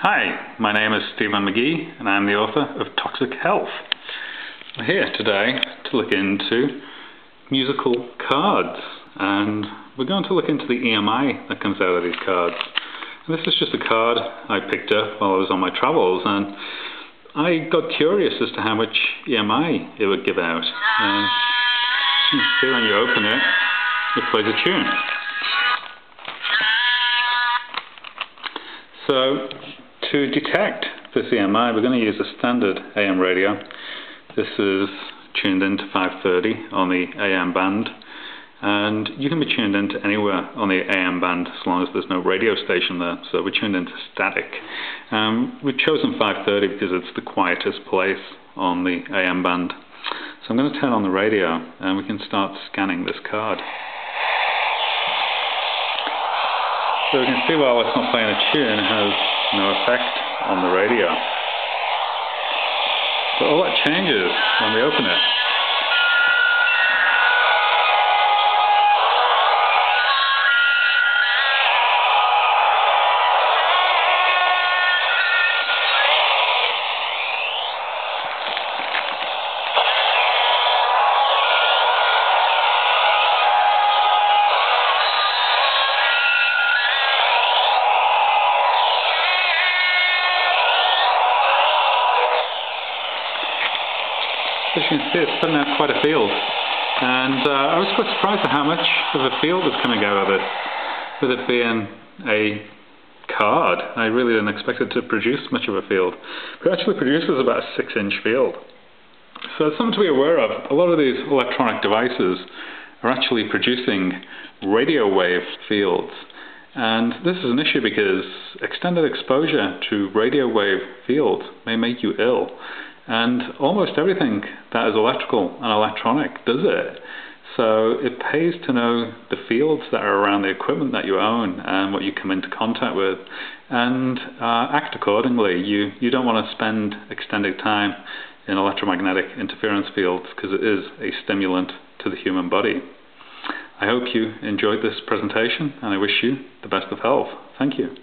Hi, my name is Stephen McGee and I'm the author of Toxic Health. I'm here today to look into musical cards and we're going to look into the EMI that comes out of these cards. And this is just a card I picked up while I was on my travels and I got curious as to how much EMI it would give out. And hmm, see when you open it, it plays a tune. So to detect this EMI, we're going to use a standard AM radio. This is tuned into 530 on the AM band, and you can be tuned into anywhere on the AM band as long as there's no radio station there. So we're tuned into static. Um, we've chosen 530 because it's the quietest place on the AM band. So I'm going to turn on the radio, and we can start scanning this card. So we can see while it's not playing a tune, it has no effect on the radio. But all that changes when we open it. As you can see, it's putting out quite a field. And uh, I was quite surprised at how much of a field was coming out of it, with it being a card. I really didn't expect it to produce much of a field. But it actually produces about a six inch field. So it's something to be aware of. A lot of these electronic devices are actually producing radio wave fields. And this is an issue because extended exposure to radio wave fields may make you ill. And almost everything that is electrical and electronic does it. So it pays to know the fields that are around the equipment that you own and what you come into contact with and uh, act accordingly. You, you don't want to spend extended time in electromagnetic interference fields because it is a stimulant to the human body. I hope you enjoyed this presentation and I wish you the best of health. Thank you.